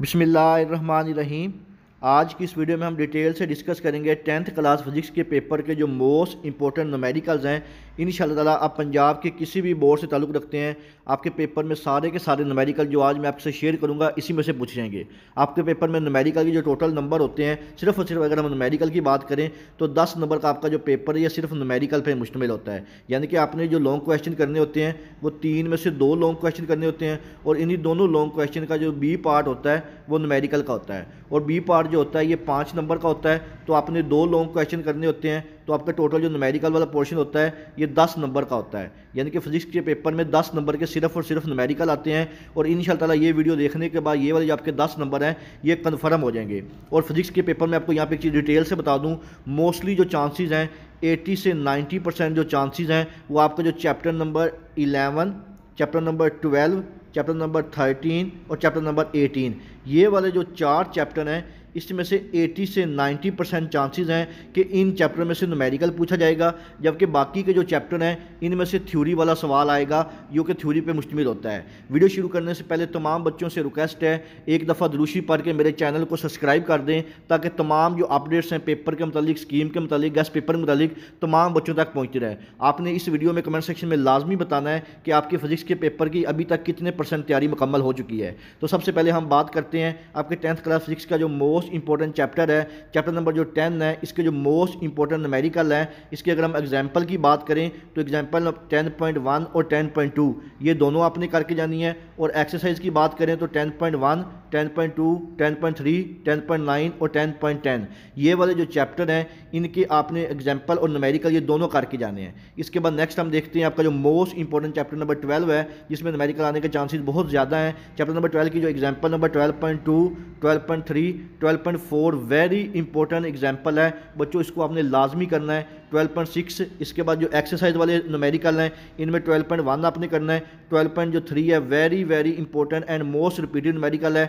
बिसमीम आज की इस वीडियो में हम डिटेल से डिस्कस करेंगे टेंथ क्लास फिजिक्स के पेपर के जो मोस्ट इंपॉर्टेंट नमेरिकल्स हैं, इन ताला आप पंजाब के किसी भी बोर्ड से ताल्लुक़ रखते हैं, आपके पेपर में सारे के सारे नमेरिकल जो आज मैं आपसे शेयर करूँगा, इसी में से पूछ जाएँगे आपके पेपर में नमेरिकल के जो टोटल नंबर होते हैं, सिर्फ़ और सिर्फ़ अगर हम नमेरिकल की बात करें तो दस नंबर का आपका जो पेपर है, ये सिर्फ़ नमेरिकल पर मुश्तमिल होता है। यानी कि आपने जो लॉन्ग क्वेश्चन करने होते हैं, वो तीन में से दो लॉन्ग क्वेश्चन करने होते हैं, और इन्हीं दोनों लॉन्ग क्वेश्चन का जो बी पार्ट होता है, वो नमेरिकल का होता है। और बी पार्ट जो होता है, ये पाँच नंबर का होता है तो आपने दो लॉन्ग क्वेश्चन करने होते हैं तो आपका टोटल जो नमेरिकल वाला पोर्शन होता है, ये दस नंबर का होता है। यानी कि फिजिक्स के पेपर में दस नंबर के सिर्फ़ और सिर्फ़ नमेरिकल आते हैं, और इन ताला ये वीडियो देखने के बाद, ये वाले जो आपके दस नंबर हैं, ये कन्फर्म हो जाएँगे। और फिजिक्स के पेपर में आपको यहाँ पे एक चीज़ डिटेल से बता दूँ मोस्टली जो चांसेज हैं एटी से नाइन्टी परसेंट जो चांसेज हैं, वो आपका जो chapter number eleven chapter number twelve chapter number thirteen और चैप्टर नंबर एटीन ये वाले जो चार चैप्टर हैं इसमें से 80 से 90 परसेंट चांसेज हैं कि इन चैप्टर में से नुमेरिकल पूछा जाएगा, जबकि बाकी के जो चैप्टर हैं, इनमें से थ्योरी वाला सवाल आएगा, जो कि थ्योरी पे मुश्तमिल होता है। वीडियो शुरू करने से पहले तमाम बच्चों से रिक्वेस्ट है, एक दफ़ा दरूशी पढ़ के मेरे चैनल को सब्सक्राइब कर दें, ताकि तमाम जो अपडेट्स हैं पेपर के मतलब स्कीम के मतलब गैस पेपर के मतलब तमाम बच्चों तक पहुँचते रहे। आपने इस वीडियो में कमेंट सेक्शन में लाजमी बताना है कि आपके फिजिक्स के पेपर की अभी तक कितने परसेंट तैयारी मुकम्मल हो चुकी है। तो सबसे पहले हम बात करते हैं आपके टेंथ क्लास फिजिक्स का जो मोस्ट मोस्ट इंपॉर्टेंट चैप्टर है। चैप्टर नंबर जो टेन है, इसके जो मोस्ट इंपॉर्टेंट नमेरिकल है, इसके अगर हम एग्ज़ाम्पल की बात करें तो एग्ज़ाम्पल टेन पॉइंट वन और टेन पॉइंट टू ये दोनों आपने करके जानी है। और एक्सरसाइज की बात करें तो ten point one ten point two ten point three ten point nine और टेन पॉइंट टेन ये वाले जो चैप्टर हैं, इनके आपने एग्ज़ाम्पल और नमेरिकल ये दोनों करके जाने हैं। इसके बाद नेक्स्ट हम देखते हैं आपका जो most important chapter number twelve है, जिसमें नमेरिकल आने के चांसेस बहुत ज़्यादा हैं। चैप्टर नंबर ट्वेल्व की जो example number twelve point two twelve point three twelve point four very important example है। बच्चों, इसको आपने लाजमी करना है। 12.6 इसके बाद जो एक्सरसाइज वाले नोमेरिकल हैं, इनमें 12.1 आपने करना है 12.3 है very very important and most repeated numerical है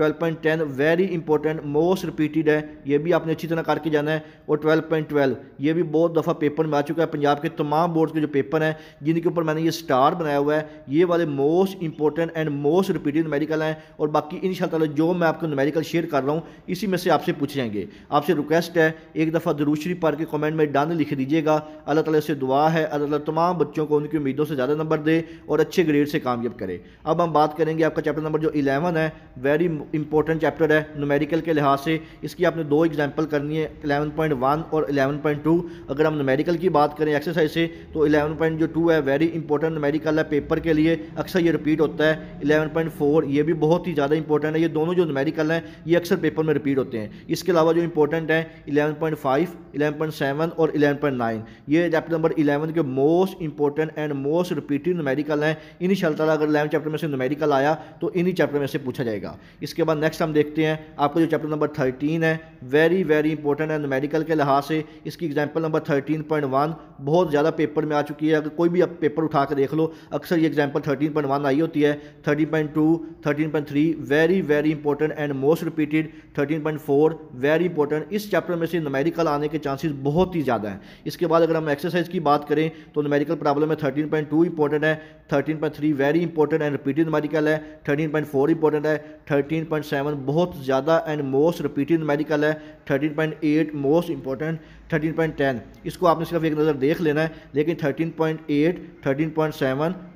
12.4 12.10 वेरी इंपॉर्टेंट मोस्ट रिपीटेड है। ये भी आपने अच्छी तरह करके जाना है। और 12.12 ये भी बहुत दफ़ा पेपर में आ चुका है। पंजाब के तमाम बोर्ड के जो पेपर हैं, जिनके ऊपर मैंने ये स्टार बनाया हुआ है, ये वाले most important and most repeated numerical हैं। और बाकी इन जो मैं आपको नमेरिकल शेयर कर रहा हूँ, इसी में से आपसे पूछ जाएँगे। आपसे रिक्वेस्ट है, एक दफ़ा दरूशरी पर के कमेंट में डन लिख दीजिएगा। अल्लाह ताला से दुआ है, अल्लाह तमाम बच्चों को उनकी उम्मीदों से ज़्यादा नंबर दे और अच्छे ग्रेड से कामयाब करे। अब हम बात करेंगे आपका चैप्टर नंबर जो इलेवन है वेरी इंपॉर्टेंट चैप्टर है नुमेरिकल के लिहाज से। इसकी आपने दो एग्ज़ाम्पल करनी है इलेवन पॉइंट वन और इलेवन पॉइंट टू अगर हम नुमेरिकल की बात करें एक्सरसाइज से तो इलेवन पॉइंट जो टू है वेरी इंपॉर्टेंट नुमेरिकल है पेपर के लिए। अक्सर ये रिपीट होता है इलेवन पॉइंट फोर ये भी बहुत ही ज़्यादा इंपॉर्टेंट है। ये दोनों जो नुमेरिकल हैं, ये अक्सर पेपर में रिपीट होते हैं। इसके अलावा जो इंपॉर्टेंट है eleven point five eleven point seven और इलेवन पॉइंट नाइन ये चैप्टर नंबर इलेवन के most important and most repeated numerical हैं। इन्हीं शलता अगर इलेवन चैप्टर में से नुमेरिकल आया तो इन्हीं चैप्टर में से पूछा जाएगा। इसके बाद नेक्स्ट हम देखते हैं, आपका जो चैप्टर नंबर थर्टीन है वेरी वेरी इंपॉर्टेंट है नुमेरिकल के लिहाज से इसकी example number thirteen point one बहुत ज़्यादा पेपर में आ चुकी है, अगर कोई भी आप पेपर उठा कर देख लो, अक्सर ये एग्ज़ाम्पल थर्टीन पॉइंट वन आई होती है thirteen point two thirteen point three very very important and most repeated thirteen point four very important इस चैप्टर में से नुमेरिकल आने के चांसेस बहुत ही ज़्यादा हैं। इसके बाद अगर हम एक्सरसाइज की बात करें तो नुमेरिकल प्रॉब्लम में थर्टीन पॉइंट टू इंपॉर्टेंट है thirteen point three very important and repeated numerical है थर्टीन पॉइंट फोर इंपॉर्टेंट है थर्टीन पॉइंट सेवन बहुत ज़्यादा एंड मोस्ट रिपीटेड मेडिकल है thirteen point eight most important thirteen point ten इसको आपने सिर्फ़ एक नज़र देख लेना है, लेकिन thirteen point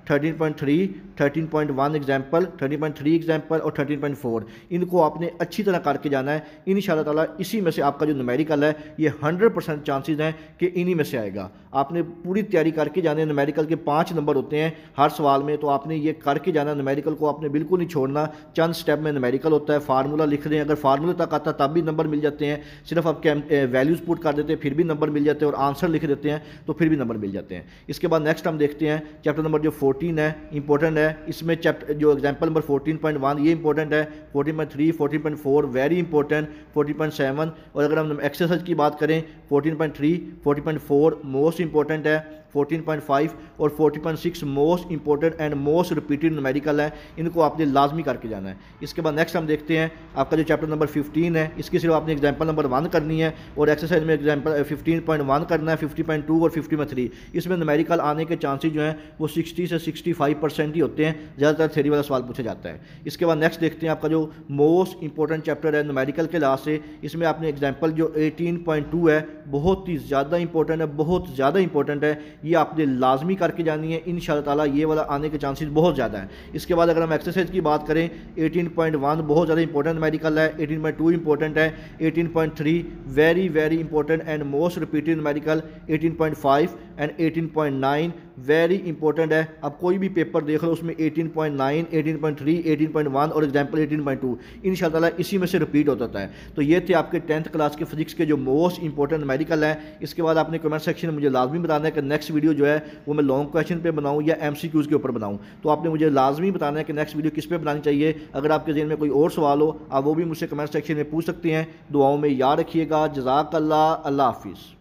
eight thirteen point seven thirteen point three thirteen point one example thirteen point three example और थर्टीन पॉइंट फोर इनको आपने अच्छी तरह करके जाना है। इन ताला इसी में से आपका जो नमेरिकल है, ये हंड्रेड परसेंट चांसेज हैं कि इन्हीं में से आएगा। आपने पूरी तैयारी करके जाने नमेरिकल के पाँच नंबर होते हैं। हर सवाल में तो आपने ये करके जाना नमेरिकल को आपने बिल्कुल नहीं छोड़ना। चंद स्टेप में नमेरिकल होता है। फार्मूला लिख दें। अगर फार्मूले तक आता तब भी नंबर मिल जाते हैं। सिर्फ़ आप वैल्यूज़ पुट कर देते हैं, फिर भी नंबर मिल जाते हैं और आंसर लिख देते हैं तो फिर भी नंबर मिल जाते हैं। इसके बाद नेक्स्ट हम देखते हैं। चैप्टर नंबर जो फोर्टीन है इंपॉर्टेंट है। इसमें चैप्टर जो example number fourteen point one ये इंपॉर्टेंट है। Fourteen point three fourteen point four very important fourteen point seven और अगर हम एक्सरसाइज की बात करें fourteen point three fourteen point four most important है। 14.5 और 40.6 most important and most repeated medical है। इनको आपने लाजमी करके जाना है। इसके बाद नेक्स्ट हम देखते हैं, आपका जो चैप्टर नंबर 15 है, इसकी सिर्फ़ आपने एग्ज़ाम्पल नंबर वन करनी है और एक्सरसाइज में एग्ज़ाम्पल फिफ्टीन करना है फिफ्टी और फिफ्टी में थ्री इसमें मेडिकल आने के चांसेज जो हैं, वो सिक्सटी से सिक्सटी परसेंट ही होते हैं। ज़्यादातर थेरी वाला सवाल पूछा जाता है। इसके बाद नेक्स्ट देखते हैं आपका जो मोस्ट इंपॉर्टेंट चैप्टर है मेडिकल के लास्ट से। इसमें आपने एग्ज़ाम्पल जो 18.2 है, बहुत ही ज़्यादा इंपॉर्टेंट है, बहुत ज़्यादा इंपॉर्टेंट है। ये आपने लाजमी करके जानी है। इन ताला ये वाला आने के चांसेस बहुत ज़्यादा है। इसके बाद अगर हम एक्सरसाइज की बात करें 18.1 बहुत ज़्यादा इंपॉर्टेंट मेडिकल है 18.2 इंपॉर्टेंट है 18.3 very very important and most repeated medical 18.5 and 18.9 very important है। अब कोई भी पेपर देख लो, उसमें 18.9 18.3 18.1 और एग्ज़ाम्पल 18.2 इन ताला इसी में से रिपीट होता है। तो ये थे आपके टेंथ क्लास के फिजिक्स के जो मोस्ट इंपॉर्टेंट मेडिकल है। इसके बाद आपने कमेंट सेक्शन में मुझे लाजमी बताना है कि नेक्स्ट वीडियो जो है, वो मैं लॉन्ग क्वेश्चन पे बनाऊँ या एम के ऊपर बनाऊँ। तो आपने मुझे लाजमी बताना है कि नेक्स्ट वीडियो किस पे बनानी चाहिए। अगर आपके जहन में कोई और सवाल हो, आप वो भी मुझसे कमेंट सेक्शन में पूछ सकते हैं। दुआओं में याद रखिएगा। जजाक अल्लाह अल्लाह हाफिज़।